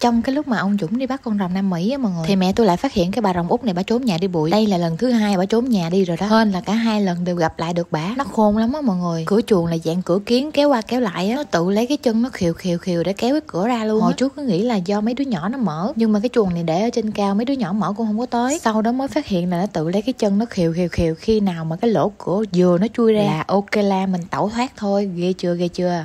trong cái lúc mà ông dũng đi bắt con rồng nam mỹ á mọi người, thì mẹ tôi lại phát hiện cái bà rồng út này bà trốn nhà đi bụi. Đây là lần thứ hai bà trốn nhà đi rồi đó. Hên là cả hai lần đều gặp lại được bà. Nó khôn lắm á mọi người. Cửa chuồng là dạng cửa kiến kéo qua kéo lại á. Nó tự lấy cái chân nó khiều khiều khiều để kéo cái cửa ra luôn hồi trước cứ nghĩ là do mấy đứa nhỏ nó mở, nhưng mà cái chuồng này để ở trên cao mấy đứa nhỏ mở cũng không có tới. Sau đó mới phát hiện là nó tự lấy cái chân nó khiều khiều khiều khi nào mà cái lỗ cửa vừa nó chui ra. Là ok la, mình tẩu thoát thôi. Ghê chưa ghê chưa?